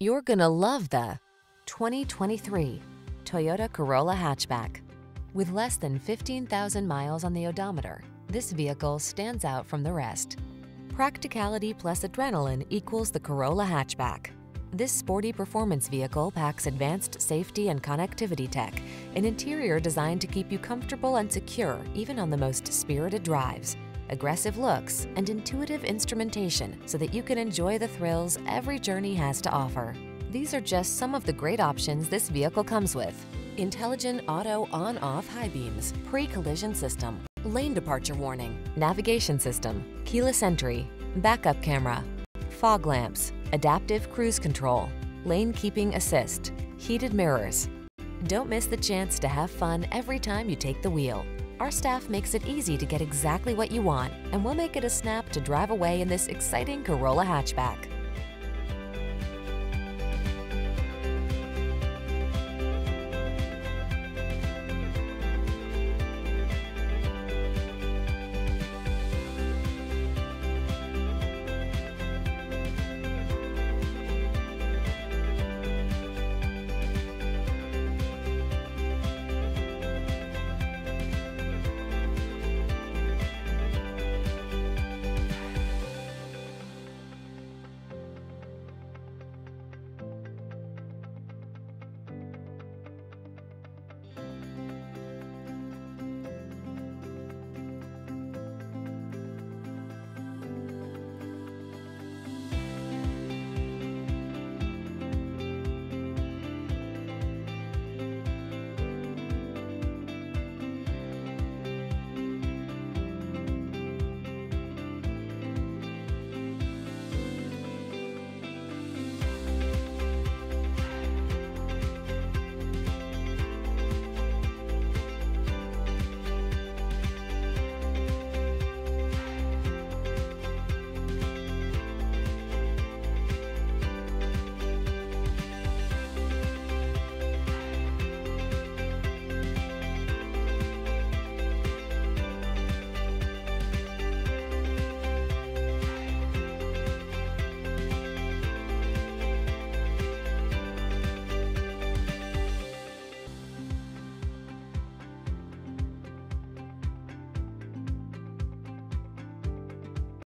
You're gonna love the 2023 Toyota Corolla Hatchback. With less than 15,000 miles on the odometer, this vehicle stands out from the rest. Practicality plus adrenaline equals the Corolla Hatchback. This sporty performance vehicle packs advanced safety and connectivity tech, an interior designed to keep you comfortable and secure even on the most spirited drives, aggressive looks, and intuitive instrumentation so that you can enjoy the thrills every journey has to offer. These are just some of the great options this vehicle comes with. Intelligent auto on-off high beams, pre-collision system, lane departure warning, navigation system, keyless entry, backup camera, fog lamps, adaptive cruise control, lane keeping assist, heated mirrors. Don't miss the chance to have fun every time you take the wheel. Our staff makes it easy to get exactly what you want, and we'll make it a snap to drive away in this exciting Corolla hatchback.